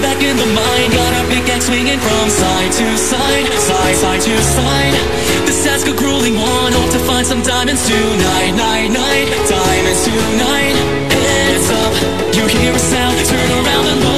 back in the mind. Got a pickaxe swinging from side to side Side, side to side. This task a grueling one Hope to find some diamonds tonight Night, night, diamonds tonight. Heads up, you hear a sound. Turn around and look.